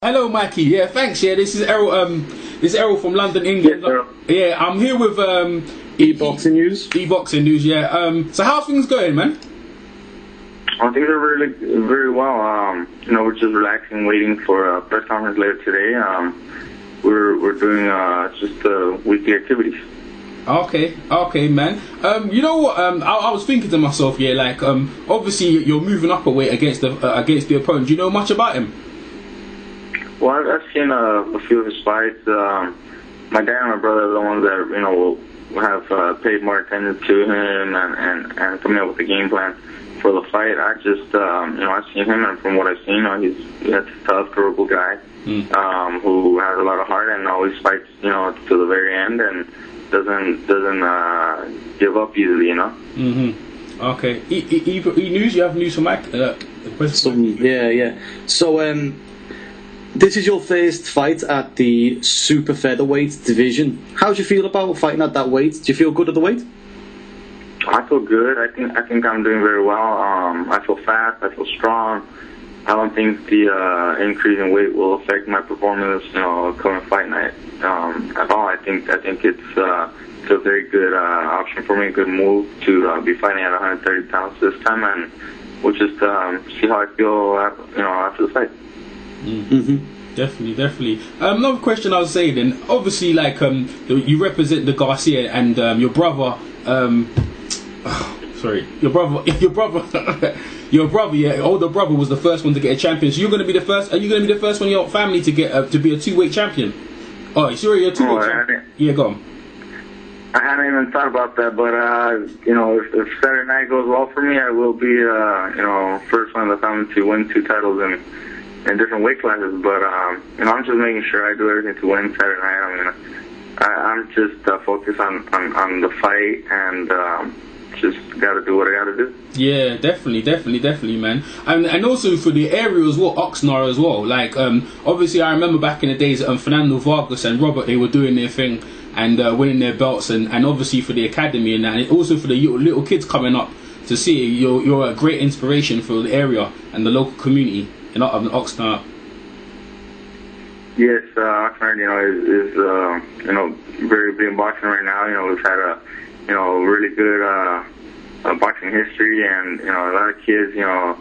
Hello, Mikey. Yeah, thanks. Yeah, this is Errol. Um, this is Errol from London, England. Yes, yeah, I'm here with um, E-boxing news. E-boxing news. Yeah. Um, so how's things going, man? I think they're really very well. Um, you know, we're just relaxing, waiting for a press conference later today. Um, we're we're doing uh, just uh, weekly activities. Okay, okay, man. Um, you know what? Um, I, I was thinking to myself, yeah, like, um, obviously you're moving up a weight against the uh, against the opponent. Do you know much about him? Well, I've, I've seen a, a few of his fights. Um, my dad and my brother are the ones that you know will have uh, paid more attention to him and, and and coming up with the game plan for the fight. I just um, you know I've seen him, and from what I've seen, you know, he's he's a tough, durable guy Mm. um, who has a lot of heart and always fights you know to the very end and doesn't doesn't uh, give up easily. You know. Mm-hmm. Okay. E, e, e, news. You have news for Mike? Uh. Some, yeah, yeah. So, um, this is your first fight at the super featherweight division. How do you feel about fighting at that weight? Do you feel good at the weight? I feel good. I think I think I'm doing very well. Um, I feel fast. I feel strong. I don't think the uh, increase in weight will affect my performance, you know, coming fight night um, at all. I think I think it's, uh, it's a very good uh, option for me, a good move to uh, be fighting at 130 pounds this time, and we'll just um, see how I feel, after, you know, after the fight. Mm-hmm. Definitely, definitely. Um, another question I was saying, then obviously, like um, you represent the Garcia and um, your brother. Um, sorry, your brother, your brother, your brother, yeah, older brother was the first one to get a champion. So you're going to be the first. Are you going to be the first one in your family to get uh, to be a two weight champion? Oh, sure, you're a two Oh, weight I champion. Yeah, go on. I hadn't even thought about that, but uh, you know, if, if Saturday night goes well for me, I will be, uh, you know, first one in the family to win two titles in in different weight classes. But um, you know, I'm just making sure I do everything to win Saturday night. I mean, I, I'm just uh, focused on, on on the fight and um, just got to do what I got to do. Yeah, definitely, definitely, definitely, man. And and also for the area as well, Oxnard as well. Like, um, obviously, I remember back in the days, um, Fernando Vargas and Robert, they were doing their thing and uh, winning their belts, and, and obviously for the academy and and also for the little, little kids coming up to see you're you're a great inspiration for the area and the local community Ox- of Oxnard. Yes, uh, Oxnard, you know, is, is uh, you know very big in boxing right now. You know, we've had a you know really good uh, uh, boxing history, and you know a lot of kids, you know,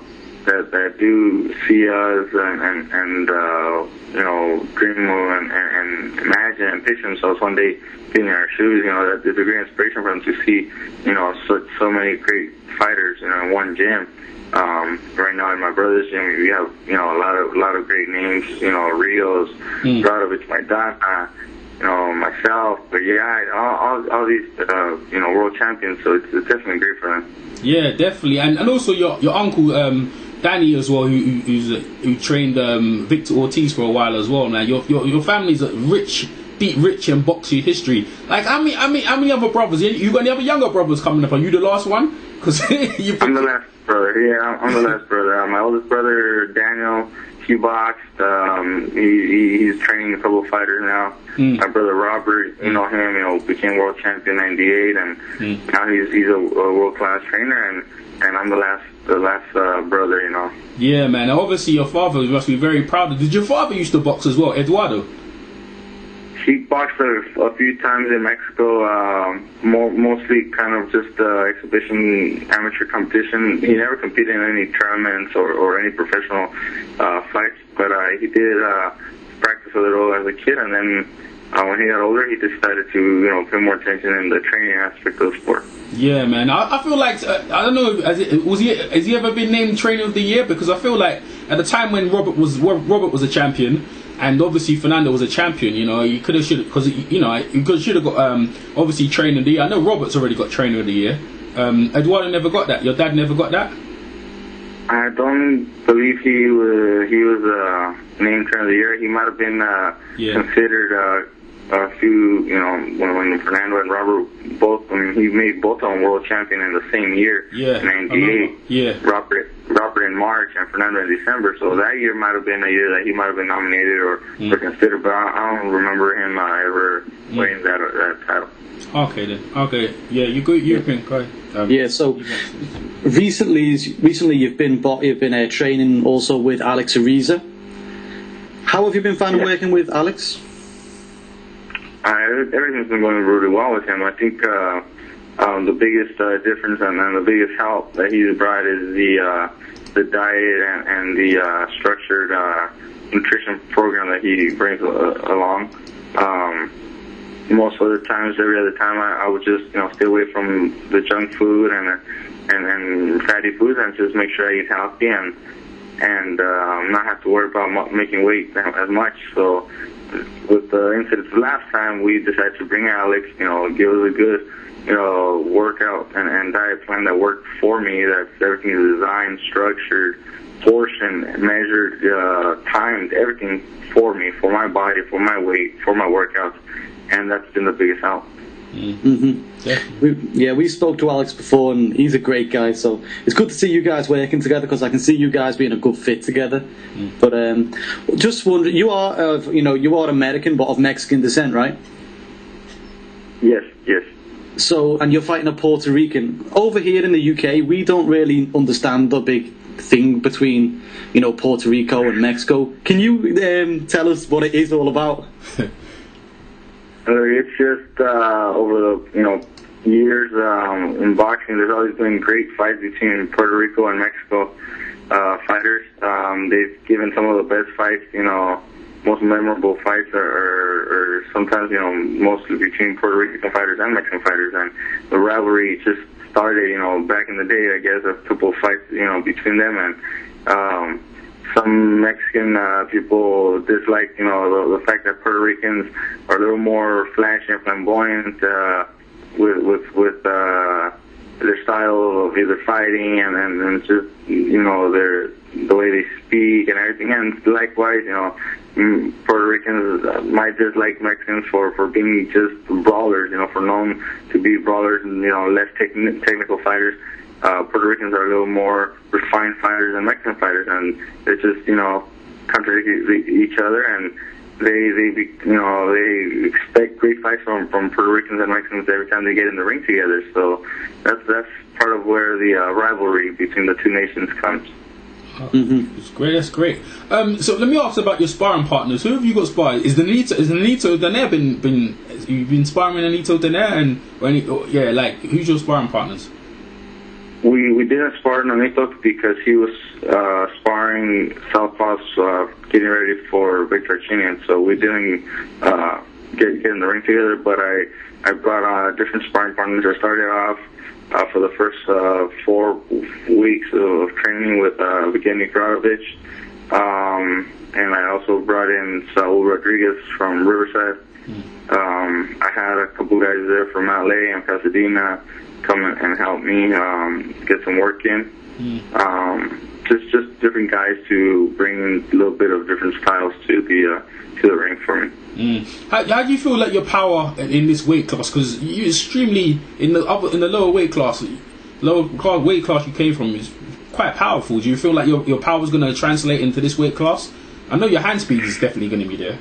that that do see us and and, and uh, you know dream of and, and, and imagine and picture themselves one day being in our shoes. You know, that is a great inspiration for them to see you know so so many great fighters, you know, in one gym. Um, right now in my brother's gym, we have you know a lot of a lot of great names. You know, Rios, Mm. Gradovich, Maidana, you know myself. But yeah, all all, all these uh, you know world champions. So it's, it's definitely great for them. Yeah, definitely, and and also your your uncle um, Danny as well, who who, who's, uh, who trained um, Victor Ortiz for a while as well. Now your your your family's a rich, deep, rich in boxing history. Like, I mean, I mean, how many other brothers? You you got any other younger brothers coming up? Are you the last one? Because you. I'm the last brother. Yeah, I'm, I'm the last brother. Uh, my oldest brother Daniel, he boxed. Um, he, he he's training a couple of fighters now. Mm. My brother Robert, you know him, you know, became world champion in '98, and Mm. now he's he's a, a world class trainer, and and I'm the last the last uh, brother, you know. Yeah, man. Obviously, your father must be very proud. of Did your father used to box as well, Eduardo? He boxed a, a few times in Mexico, um, more, mostly kind of just uh, exhibition amateur competition. He never competed in any tournaments or, or any professional uh, fights, but uh, he did uh, practice a little as a kid, and then uh, when he got older, he decided to you know pay more attention in the training aspect of the sport. Yeah, man. I, I feel like uh, I don't know. Has it, was he? Has he ever been named Trainer of the Year? Because I feel like at the time when Robert was Robert was a champion, and obviously Fernando was a champion. You know, you could have should because you know you could should have got um, obviously Trainer of the Year. I know Robert's already got Trainer of the Year. Um, Eduardo never got that. Your dad never got that. I don't believe he was he was uh, named trainer of the year. He might have been uh, Yeah. considered uh, a few, you know, when, when Fernando and Robert both. I mean, he made both of them world champion in the same year, Yeah, '98. Yeah. Robert Robert in March and Fernando in December. So that year might have been a year that he might have been nominated or, Mm. or considered. But I, I don't remember him uh, ever winning that that title. Okay then. Okay. Yeah, you go. You can go. ahead. Um, Yeah. So recently, recently you've been bo- you've been uh, training also with Alex Ariza. How have you been finding Yeah. working with Alex? Uh, everything's been going really well with him. I think uh, um, the biggest uh, difference and, and the biggest help that he's brought is the uh, the diet and, and the uh, structured uh, nutrition program that he brings uh, along. Um, most other times, every other time, I, I would just you know stay away from the junk food and and and fatty foods and just make sure I eat healthy and and uh, not have to worry about making weight as much. So with the incident last time, we decided to bring Alex, you know, give us a good, you know, workout and, and diet plan that worked for me. That everything is designed, structured, portioned, measured, uh, timed, everything for me, for my body, for my weight, for my workouts, and that's been the biggest help. Hmm Definitely. We, yeah, we spoke to Alex before, and he's a great guy. So it's good to see you guys working together because I can see you guys being a good fit together. But um, just wondering, you are, of, you know, you are American but of Mexican descent, right? Yes, yes. So, and you're fighting a Puerto Rican. Over here in the UK, we don't really understand the big thing between, you know, Puerto Rico and Mexico. Can you um, tell us what it is all about? It's just uh, over the you know years um, in boxing. There's always been great fights between Puerto Rico and Mexico uh, fighters. Um, they've given some of the best fights. You know, most memorable fights are, are, are sometimes you know mostly between Puerto Rican fighters and Mexican fighters, and the rivalry just started. You know, back in the day, I guess a couple fights. You know, between them and. Um, some Mexican uh, people dislike, you know, the, the fact that Puerto Ricans are a little more flashy and flamboyant uh, with with with uh, their style of either fighting and, and and just you know their the way they speak and everything. And likewise, you know, mm, Puerto Ricans uh, might dislike Mexicans for for being just brawlers, you know, for known to be brawlers and you know less techni- technical fighters uh, Puerto Ricans are a little more refined fighters than Mexican fighters, and they just you know contradict e- each other, and they they you know they expect great fights from from Puerto Ricans and Mexicans every time they get in the ring together. So that's that's part of where the uh, rivalry between the two nations comes. It's great. That's great. Um, so let me ask about your sparring partners. Who have you got sparring? Is the Nito? Is the Nito Donaire been been? You've been sparring with Nito Donaire and or any, or, yeah, like who's your sparring partners? We we didn't spar Nonito because he was uh, sparring Southpaws, uh, getting ready for Vic Darchinyan, so we didn't uh, get get in the ring together. But I I brought uh, different sparring partners. I started off uh, for the first uh, four weeks of training with uh, Evgeny Gradovich, um, and I also brought in Saul Rodriguez from Riverside. Um, I had a couple guys there from LA and Pasadena come and help me um, get some work in. Um, just just different guys to bring a little bit of different styles to the uh, to the ring for me. Mm. How, how do you feel like your power in in this weight class? Because you're extremely in the upper, in the lower weight class, lower class, weight class you came from is quite powerful. Do you feel like your your power is going to translate into this weight class? I know your hand speed is definitely going to be there.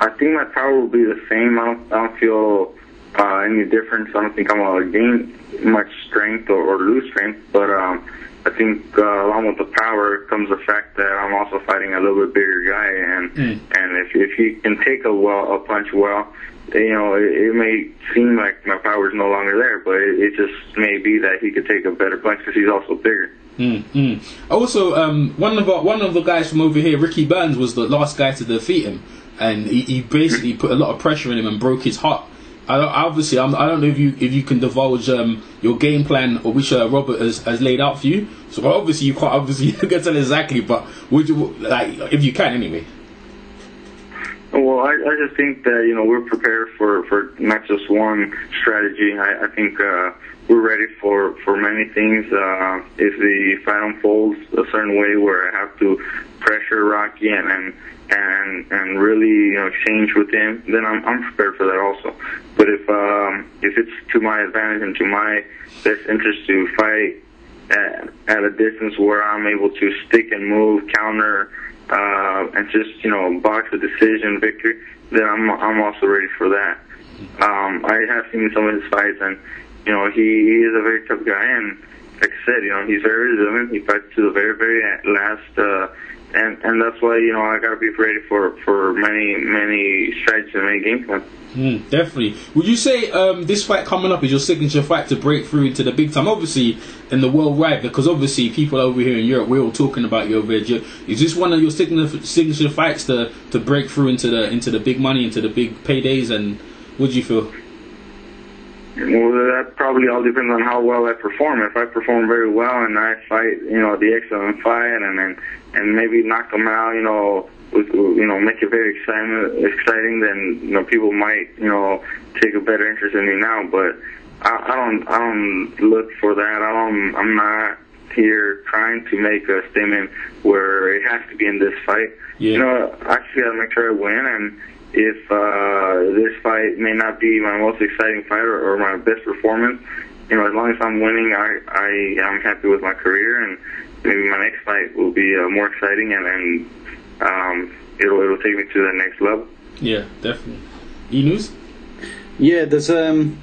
I think my power will be the same. I don't, I don't feel uh, any difference. I don't think I'm going to gain much strength or, or lose strength, but um, I think uh, along with the power comes the fact that I'm also fighting a little bit bigger guy, and Mm. and if if he can take a well a punch well, you know, it, it may seem like my power is no longer there, but it, it just may be that he could take a better punch because he's also bigger. Mm, mm. Also, um, one of our, one of the guys from over here, Ricky Burns, was the last guy to defeat him, and he, he basically put a lot of pressure on him and broke his heart. I don't, obviously, I'm, I don't know if you if you can divulge um, your game plan or which uh, Robert has, has laid out for you. So obviously, you can't obviously you can tell exactly, but would you like if you can anyway? Well, I, I just think that you know we're prepared for for not just one strategy. I, I think uh, we're ready for for many things. Uh, if the fight unfolds a certain way where I have to pressure Rocky and and and, and really you know change with him, then I'm I'm prepared for that also. But if um, if it's to my advantage and to my best interest to fight at, at a distance where I'm able to stick and move, counter, uh, and just you know box a decision victory, then I'm I'm also ready for that. Um, I have seen some of his fights, and you know he, he is a very tough guy, and like I said, you know he's very resilient. He fights to the very very last uh, and and that's why you know I got to be ready for for many many strikes and many game plans. Mm, definitely. Would you say um, this fight coming up is your signature fight to break through into the big time? Obviously, in the worldwide, because obviously people over here in Europe, we're all talking about your video. Is this one of your signature, signature fights to, to break through into the into the big money, into the big paydays? And what do you feel? Well, that probably all depends on how well I perform. If I perform very well and I fight, you know, the excellent fight, and and and maybe knock them out, you know, with, you know, make it very exciting, exciting, then you know people might, you know, take a better interest in me now. But I, I don't, I don't look for that. I don't, I'm not here trying to make a statement where it has to be in this fight. Yeah. You know, i actually, I make sure I win and if uh, this fight may not be my most exciting fight or, or my best performance, you know, as long as I'm winning, I I am happy with my career, and maybe my next fight will be uh, more exciting, and, and um, it'll it'll take me to the next level. Yeah, definitely. E news. Yeah, there's um,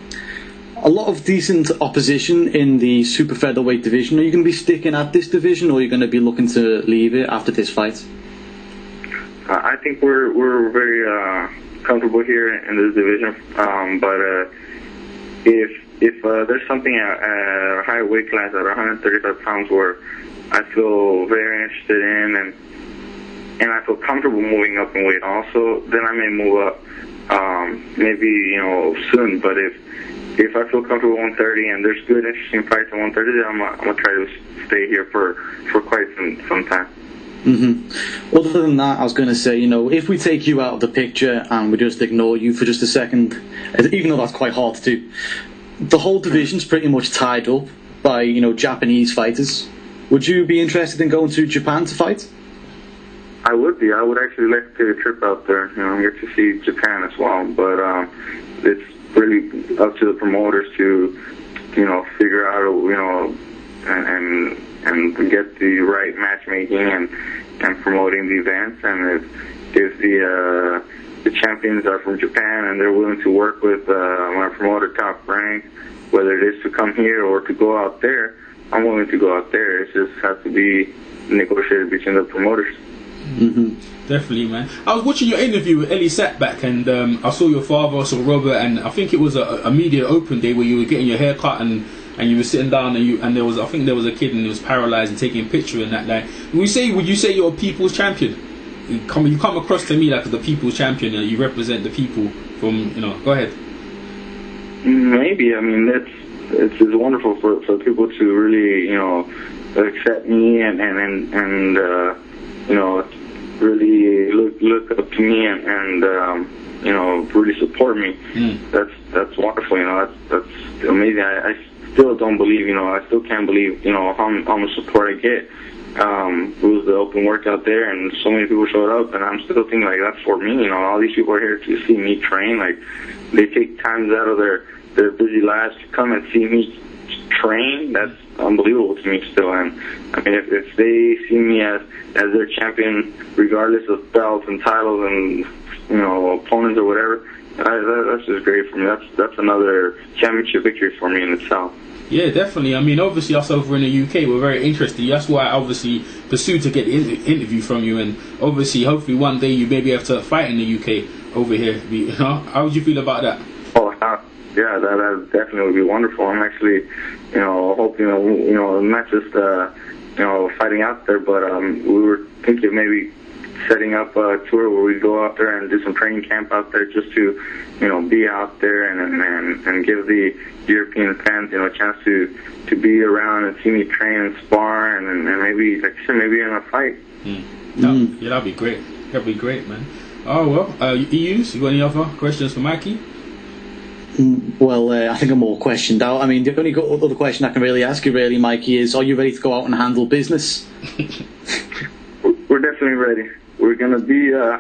a lot of decent opposition in the super featherweight division. Are you going to be sticking at this division, or are you going to be looking to leave it after this fight? Uh, I think we're we're very uh, comfortable here in this division, um, but uh, if if uh, there's something at, at a higher weight class at 135 pounds where I feel very interested in and and I feel comfortable moving up in weight also, then I may move up um, maybe you know soon. But if if I feel comfortable at 130 and there's good interesting fights at 130, then I'm, I'm gonna try to stay here for for quite some some time. Mm-hmm. Other than that, I was going to say, you know, if we take you out of the picture and we just ignore you for just a second, even though that's quite hard to do, the whole division's pretty much tied up by, you know, Japanese fighters. Would you be interested in going to Japan to fight? I would be. I would actually like to take a trip out there, you know, get to see Japan as well. But um, it's really up to the promoters to, you know, figure out, you know, and and, and get the right matchmaking and and promoting the events. And if if the uh, the champions are from Japan and they're willing to work with uh, my promoter Top Rank, whether it is to come here or to go out there, I'm willing to go out there. It just has to be negotiated between the promoters. Mm-hmm. Definitely, man. I was watching your interview with Elie Seckbach, and um, I saw your father, I saw Robert, and I think it was a, a media open day where you were getting your hair cut and and you were sitting down and you and there was I think there was a kid and he was paralyzed and taking a picture and that like when you say would you say you're a people's champion? You come you come across to me like the people's champion and you represent the people from you know go ahead. Maybe I mean it's it's, it's wonderful for, for people to really you know accept me and and and, and uh, you know really look look up to me and, and um, you know really support me. Mm. that's that's wonderful you know that's that's amazing. I, I still don't believe, you know, I still can't believe, you know, how, how much support I get. Um, it was the open workout there, and so many people showed up, and I'm still thinking like that's for me. You know, all these people are here to see me train. Like they take times out of their their busy lives to come and see me train. That's unbelievable to me still. And I mean, if, if they see me as as their champion, regardless of belts and titles and you know opponents or whatever, I, that, that's just great for me. That's that's another championship victory for me in itself. Yeah, definitely. I mean, obviously, us over in the UK, we're very interested. That's why I obviously pursued to get the interview from you, and obviously, hopefully, one day you maybe have to fight in the UK over here. You know, how would you feel about that? Oh, yeah, that that definitely would be wonderful. I'm actually, you know, hoping, you know, not just uh, you know fighting out there, but um, we were thinking maybe setting up a tour where we go out there and do some training camp out there just to, you know, be out there and and, and give the European fans, you know, a chance to to be around and see me train and spar and, and maybe, like I said, maybe in a fight. Mm. mm. Yeah, that'd be great. That'd be great, man. Oh well, uh, EUs. You got any other questions for Mikey? Mm, well, uh, I think I'm all questioned out. I mean, the only other question I can really ask you, really, Mikey, is: Are you ready to go out and handle business? We're definitely ready we're gonna be uh,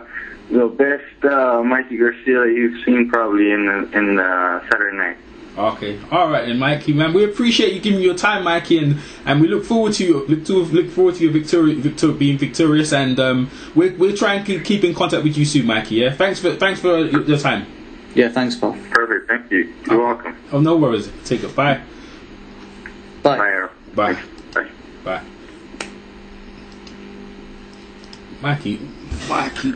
the best uh, Mikey Garcia you've seen probably in in uh, Saturday night. Okay, all right, and Mikey, man. We appreciate you giving your time, Mikey, and, and we look forward to you. Look to look forward to your victory, victor, being victorious, and um, we'll we'll try and keep in contact with you soon, Mikey. Yeah, thanks for thanks for your time. Yeah, thanks, Paul. Perfect, thank you. You're oh, welcome. Oh, no worries. Take it. Bye. Bye. Bye. Bye. Bye. Bye. Mikey, Mikey.